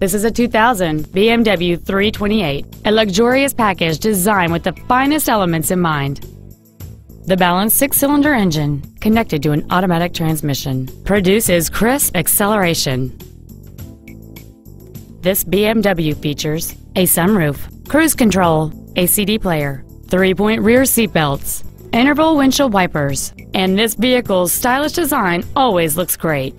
This is a 2000 BMW 328, a luxurious package designed with the finest elements in mind. The balanced six-cylinder engine, connected to an automatic transmission, produces crisp acceleration. This BMW features a sunroof, cruise control, a CD player, three-point rear seatbelts, interval windshield wipers, and this vehicle's stylish design always looks great.